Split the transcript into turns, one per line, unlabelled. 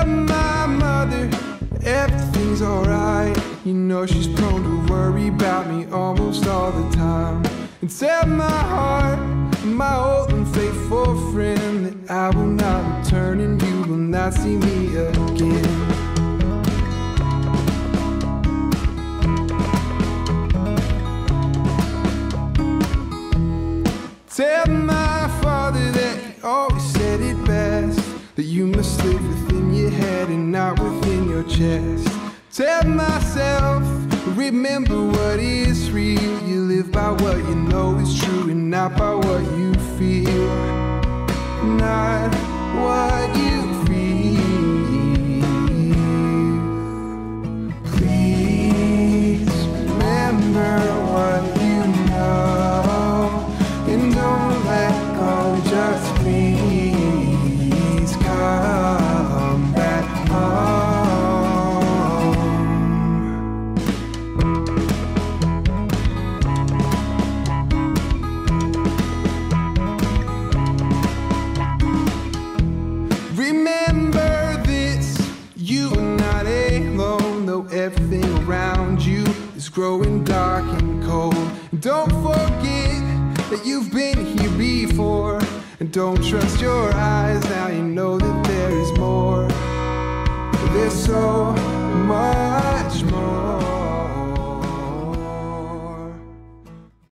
tell my mother everything's alright. You know she's prone to worry about me almost all the time. And tell my heart, my old and faithful friend, that I will not return and you will not see me again. Tell my father that he always your chest. Tell myself, remember what is real. You live by what you know is true and not by what you feel. Not what you feel. Please remember what you know And don't let go, just please Remember this, you are not alone, though everything around you is growing dark and cold. Don't forget that you've been here before, and don't trust your eyes, now you know that there is more. There's so much more.